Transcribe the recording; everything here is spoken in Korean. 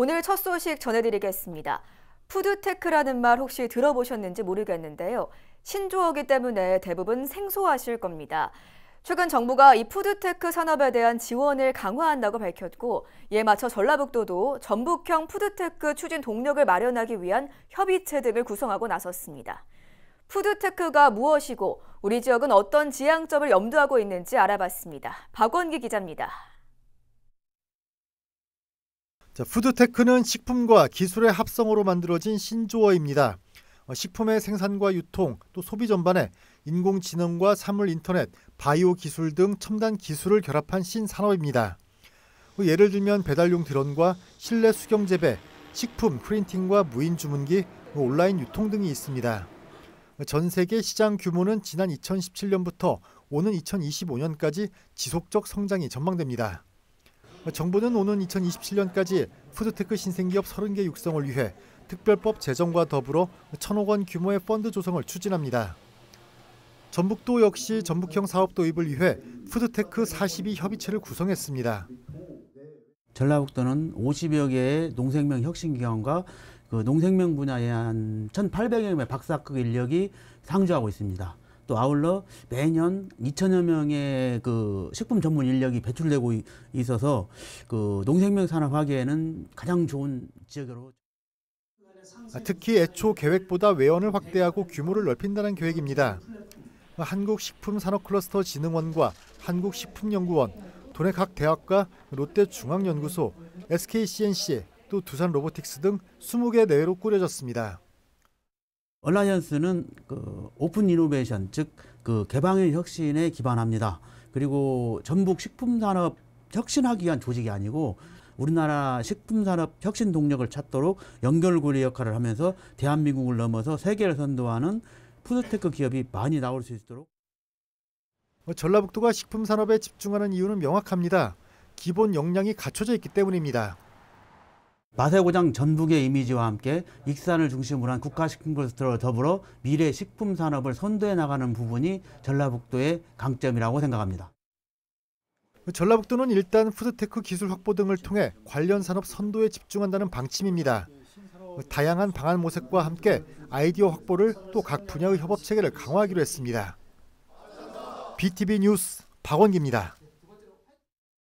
오늘 첫 소식 전해드리겠습니다. 푸드테크라는 말 혹시 들어보셨는지 모르겠는데요. 신조어기 때문에 대부분 생소하실 겁니다. 최근 정부가 이 푸드테크 산업에 대한 지원을 강화한다고 밝혔고 이에 맞춰 전라북도도 전북형 푸드테크 추진 동력을 마련하기 위한 협의체 등을 구성하고 나섰습니다. 푸드테크가 무엇이고 우리 지역은 어떤 지향점을 염두하고 있는지 알아봤습니다. 박원기 기자입니다. 자, 푸드테크는 식품과 기술의 합성으로 만들어진 신조어입니다. 어, 식품의 생산과 유통, 또 소비 전반에 인공지능과 사물 인터넷, 바이오 기술 등 첨단 기술을 결합한 신산업입니다. 뭐 예를 들면 배달용 드론과 실내 수경 재배, 식품 프린팅과 무인 주문기, 뭐 온라인 유통 등이 있습니다. 전 세계 시장 규모는 지난 2017년부터 오는 2025년까지 지속적 성장이 전망됩니다. 정부는 오는 2027년까지 food tech 신생기업 30개 육성을 위해 특별법 제정과 더불어 1천억 원 규모의 펀드 조성을 추진합니다. 전북도 역시 전북형 사업 도입을 위해 food tech 42 협의체를 구성했습니다. 전라북도는 50여 개의 농생명 혁신기관과 그 농생명 분야에 한 1,800여 명의 박사급 인력이 상주하고 있습니다. 또 아울러 매년 2천여 명의 그 식품 전문 인력이 배출되고 있어서 그 농생명 산업 하기에는 가장 좋은 지역으로 특히 애초 계획보다 외연을 확대하고 규모를 넓힌다는 계획입니다. 한국식품산업클러스터진흥원과 한국식품연구원, 도내 각 대학과 롯데중앙연구소, SKCNC, 또 두산 로보틱스 등 20개 내외로 꾸려졌습니다. alliance는 그 open innovation 즉 그 개방형 혁신에 기반합니다. 그리고 전북 식품산업 혁신하기 위한 조직이 아니고 우리나라 식품산업 혁신 동력을 찾도록 연결고리 역할을 하면서 대한민국을 넘어서 세계를 선도하는 food tech 기업이 많이 나올 수 있도록 뭐 전라북도가 식품산업에 집중하는 이유는 명확합니다. 기본 역량이 갖춰져 있기 때문입니다. 맛의 고장 전북의 이미지와 함께 익산을 중심으로 한 국가식품클러스터로 더불어 미래 식품 산업을 선도해 나가는 부분이 전라북도의 강점이라고 생각합니다. 전라북도는 일단 food tech 기술 확보 등을 통해 관련 산업 선도에 집중한다는 방침입니다. 다양한 방안 모색과 함께 아이디어 확보를 또 각 분야의 협업 체계를 강화하기로 했습니다. BTV 뉴스 박원기입니다.